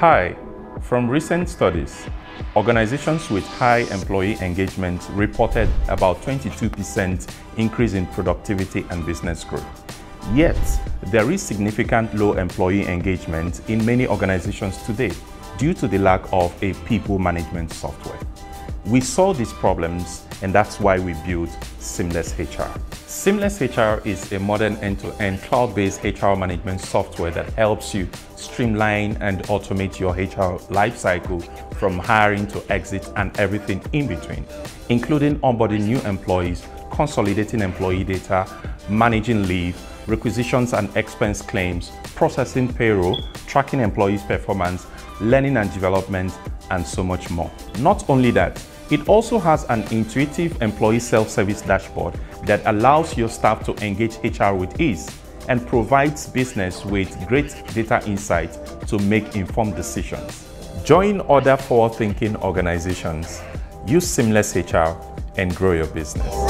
Hi, from recent studies, organizations with high employee engagement reported about 22% increase in productivity and business growth. Yet, there is significant low employee engagement in many organizations today due to the lack of a people management software. We saw these problems and that's why we built Seamless HR. Seamless HR is a modern end-to-end cloud-based HR management software that helps you streamline and automate your HR lifecycle from hiring to exit and everything in between, including onboarding new employees, consolidating employee data, managing leave, requisitions and expense claims, processing payroll, tracking employees' performance, learning and development, and so much more. Not only that, it also has an intuitive employee self-service dashboard that allows your staff to engage HR with ease and provides business with great data insight to make informed decisions. Join other forward-thinking organizations, use Seamless HR, and grow your business.